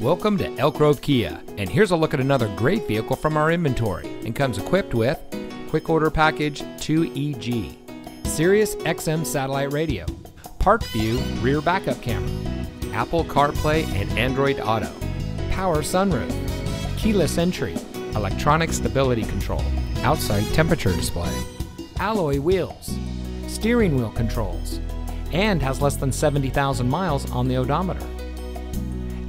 Welcome to Elk Grove Kia, and here's a look at another great vehicle from our inventory and comes equipped with Quick Order Package 2EG, Sirius XM satellite radio, Park View rear backup camera, Apple CarPlay and Android Auto, power sunroof, keyless entry, electronic stability control, outside temperature display, alloy wheels, steering wheel controls, and has less than 70,000 miles on the odometer.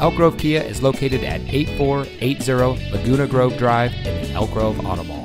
Elk Grove Kia is located at 8480 Laguna Grove Drive in the Elk Grove Auto Mall.